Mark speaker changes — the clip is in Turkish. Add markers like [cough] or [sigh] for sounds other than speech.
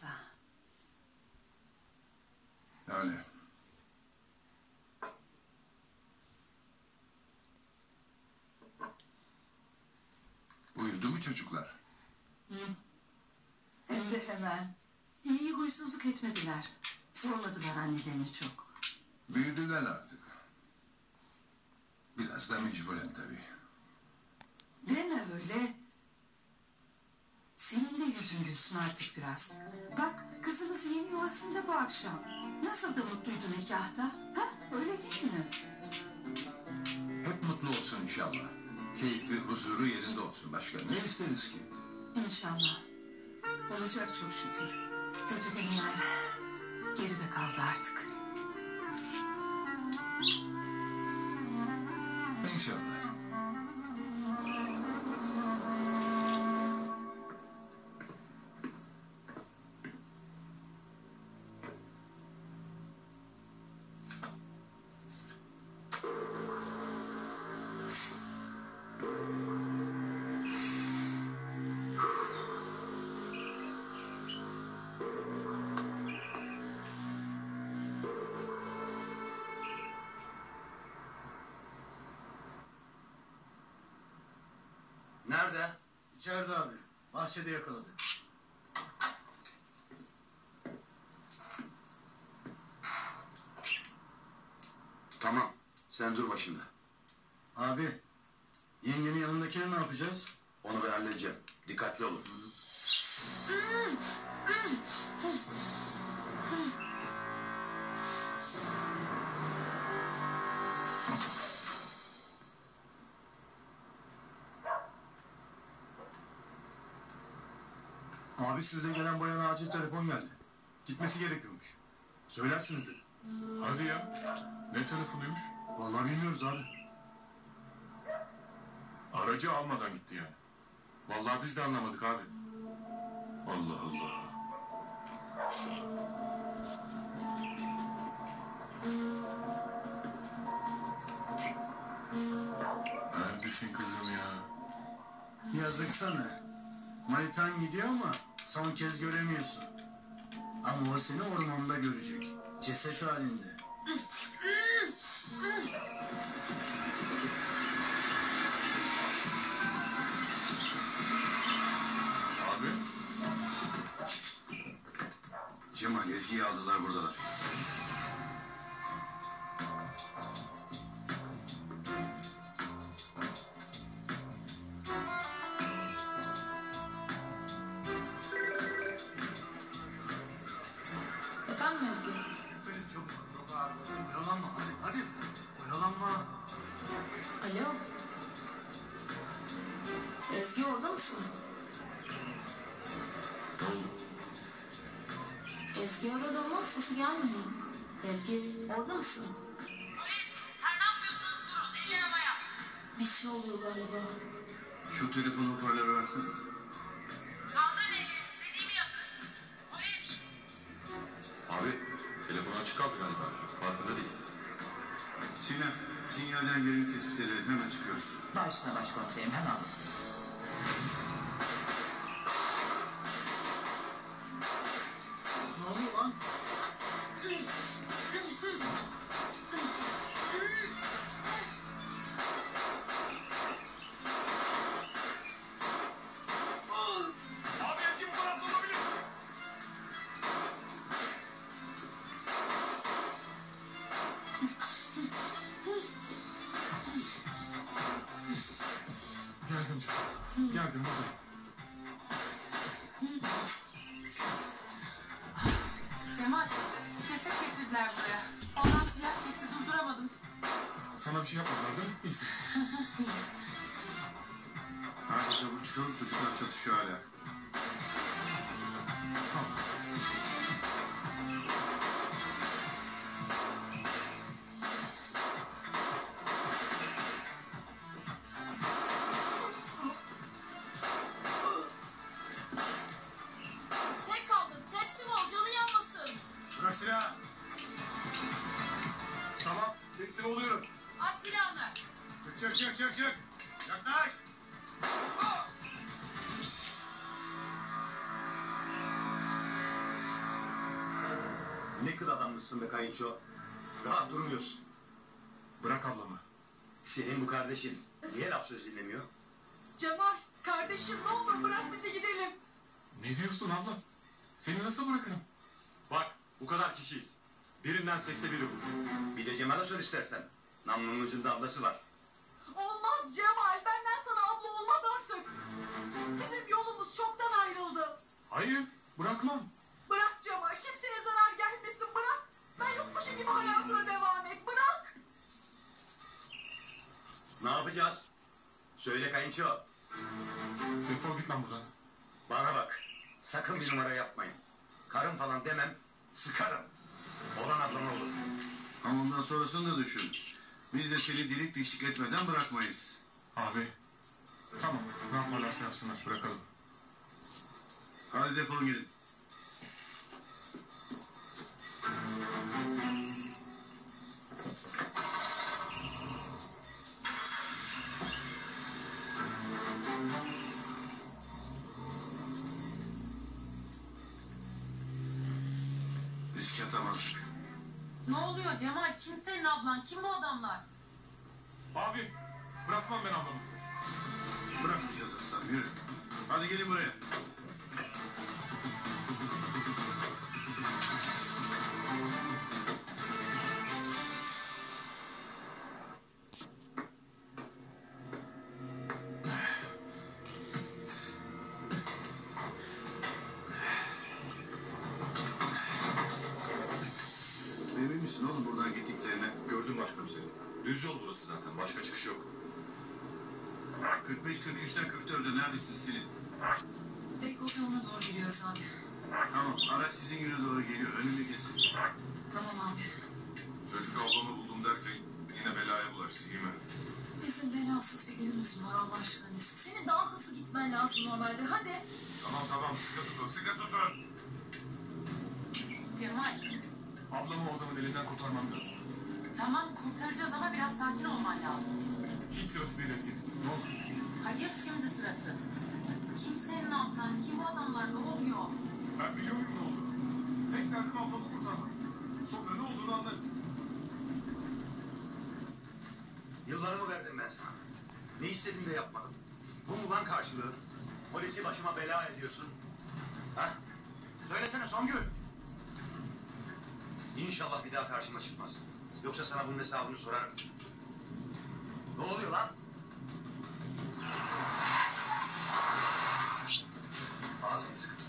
Speaker 1: Rıza?
Speaker 2: Öyle. Uyudu mu çocuklar?
Speaker 1: Hem de hemen. İyi huysuzluk etmediler. Sormadılar annelerini çok.
Speaker 2: Büyüdüler artık. Biraz da mecburen tabii.
Speaker 1: Deme öyle. Senin de yüzün gülsün artık biraz. Bak kızımız yeni yuvasında bu akşam. Nasıl da mutluydu nikahta. Ha öyle değil mi?
Speaker 2: Hep mutlu olsun inşallah. Keyifli, huzuru yerinde olsun. Başka ne isteriz ki?
Speaker 1: İnşallah. Olacak çok şükür. Kötü günler geride kaldı artık.
Speaker 2: İnşallah.
Speaker 3: İçeride abi. Bahçede yakaladık.
Speaker 4: Tamam. Sen dur başında.
Speaker 3: Abi. Yengenin yanındakini ne yapacağız?
Speaker 4: Onu ben halledeceğim. Dikkatli olun.
Speaker 3: Abi size gelen bayana acil telefon geldi. Gitmesi gerekiyormuş. Söylersiniz dedi.
Speaker 5: Hadi ya. Ne telefonuymuş?
Speaker 3: Vallahi bilmiyoruz abi.
Speaker 5: Aracı almadan gitti yani.
Speaker 6: Vallahi biz de anlamadık abi.
Speaker 5: Allah Allah. Neredesin kızım ya?
Speaker 3: Yazık sana. Manitan gidiyor ama son kez göremiyorsun. Ama o seni ormanda görecek. Ceset halinde.
Speaker 5: Abi
Speaker 4: Cemal Ezgi'yi aldılar buradalar.
Speaker 7: Alo? Ezgi orada mısın? Ezgi arada ama sesi gelmiyor. Ezgi orada mısın?
Speaker 8: Polis, her ne yapıyorsanız durun, eller havaya.
Speaker 7: Bir şey oluyor galiba.
Speaker 4: Şu telefonu hoparlöre versene. Sinyalden yerini tespit edelim. Hemen çıkıyoruz.
Speaker 1: Başına başkomiserim hemen.
Speaker 5: Geldim canım. Geldim buradayım.
Speaker 8: Cemal, ceset getirdiler buraya. Ondan silah çekti, durduramadım.
Speaker 5: Sana bir şey yapmadılar değil mi? İyisin. [laughs]
Speaker 4: Hadi çabuk çıkalım. Çocuklar çatışıyor hala.
Speaker 8: Teslim
Speaker 5: oluyorum.
Speaker 8: At silahını.
Speaker 3: Çık çık çık çık. Yaklaş.
Speaker 9: Ne kıl adammışsın be kayınço. Rahat durmuyorsun.
Speaker 5: Bırak ablamı.
Speaker 9: Senin bu kardeşin niye laf söz dinlemiyor?
Speaker 1: Cemal kardeşim ne olur bırak bizi gidelim.
Speaker 5: Ne diyorsun abla? Seni nasıl bırakırım?
Speaker 6: Bak bu kadar kişiyiz. Birinden sekse biri bu.
Speaker 9: Bir de Cemal'e sor istersen. Namlunun ucunda ablası var.
Speaker 1: Olmaz Cemal benden sana abla olmaz artık. Bizim yolumuz çoktan ayrıldı.
Speaker 5: Hayır, bırakmam.
Speaker 1: Bırak Cemal kimseye zarar gelmesin bırak. Ben yokmuşum gibi hayatına devam et bırak.
Speaker 9: Ne yapacağız? Söyle kayınço.
Speaker 5: Defol git lan buradan.
Speaker 9: Bana bak. Sakın bir numara yapmayın. Karım falan demem. Sıkarım. Olan ablan olur.
Speaker 4: Ama ondan sonrasını da düşün. Biz de seni delik deşik etmeden bırakmayız.
Speaker 5: Abi. Tamam, ne yaparlarsa yapsınlar, bırakalım.
Speaker 4: Hadi defolun gidin. Atamazdık.
Speaker 8: Ne oluyor Cemal? Kim senin ablan? Kim bu adamlar?
Speaker 5: Abi, bırakmam ben ablamı.
Speaker 4: Bırakmayacağız aslan yürü. Hadi gelin buraya.
Speaker 6: Düz yol burası zaten. Başka çıkış yok.
Speaker 4: 45-43'ten 44'e neredesin Selin?
Speaker 10: Beykoz yoluna doğru giriyoruz abi.
Speaker 4: Tamam araç sizin yöne doğru geliyor. Önünü kesin.
Speaker 10: Tamam abi.
Speaker 6: Çocuk ablamı buldum derken yine belaya bulaştı iyi mi?
Speaker 10: Bizim belasız bir günümüz var Allah aşkına Mesut. Senin daha hızlı gitmen lazım normalde. Hadi.
Speaker 6: Tamam tamam sıkı tutun sıkı tutun.
Speaker 8: Cemal.
Speaker 5: Ablamı o adamın elinden kurtarmam lazım.
Speaker 8: Tamam kurtaracağız ama biraz sakin olman lazım.
Speaker 5: Hiç sırası değil Ezgi. Ne olur.
Speaker 8: Hayır şimdi sırası. Kim senin ablan? Kim bu adamlar? Ne oluyor?
Speaker 5: Ben biliyor muyum ne olduğunu? Tek derdim ablamı kurtarmak. Sonra ne olduğunu anlarız.
Speaker 9: Yıllarımı verdim ben sana. Ne istediğini de yapmadım. Bu mu lan karşılığı? Polisi başıma bela ediyorsun. Ha? Söylesene Songül. İnşallah bir daha karşıma çıkmaz. Yoksa sana bunun hesabını sorarım. Ne oluyor lan? Ağzını sıkı.